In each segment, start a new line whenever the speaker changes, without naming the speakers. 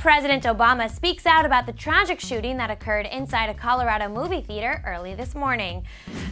President Obama speaks out about the tragic shooting that occurred inside a Colorado movie theater early this morning.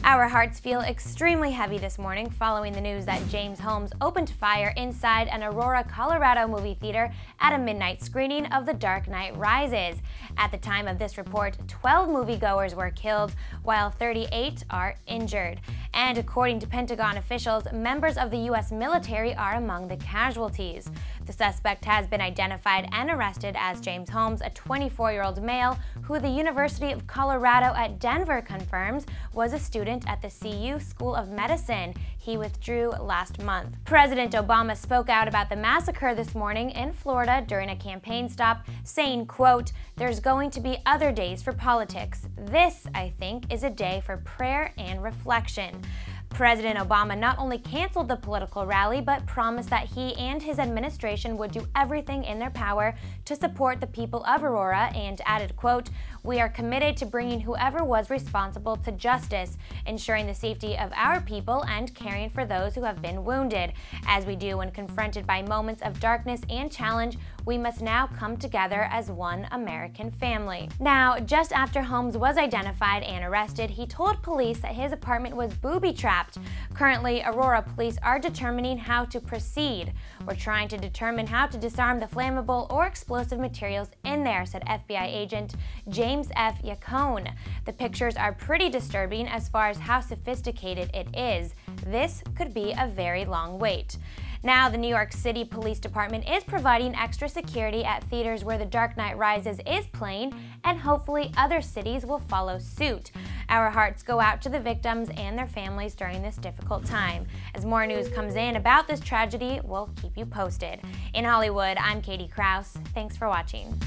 Our hearts feel extremely heavy this morning following the news that James Holmes opened fire inside an Aurora, Colorado movie theater at a midnight screening of The Dark Knight Rises. At the time of this report, 12 moviegoers were killed, while 38 are injured. And according to Pentagon officials, members of the U.S. military are among the casualties. The suspect has been identified and arrested as James Holmes, a 24 year old male who the University of Colorado at Denver confirms was a student at the CU School of Medicine. He withdrew last month. President Obama spoke out about the massacre this morning in Florida during a campaign stop, saying, quote, There's going to be other days for politics. This, I think, is a day for prayer and reflection. President Obama not only canceled the political rally, but promised that he and his administration would do everything in their power to support the people of Aurora and added, quote, we are committed to bringing whoever was responsible to justice, ensuring the safety of our people and caring for those who have been wounded. As we do when confronted by moments of darkness and challenge, we must now come together as one American family. Now, just after Holmes was identified and arrested, he told police that his apartment was booby-trapped. Currently, Aurora police are determining how to proceed. We're trying to determine how to disarm the flammable or explosive materials in there, said FBI agent James F. Yacone. The pictures are pretty disturbing as far as how sophisticated it is. This could be a very long wait. Now, the New York City Police Department is providing extra security at theaters where The Dark Knight Rises is playing, and hopefully other cities will follow suit. Our hearts go out to the victims and their families during this difficult time. As more news comes in about this tragedy, we'll keep you posted. In Hollywood, I'm Katie Kraus. Thanks for watching.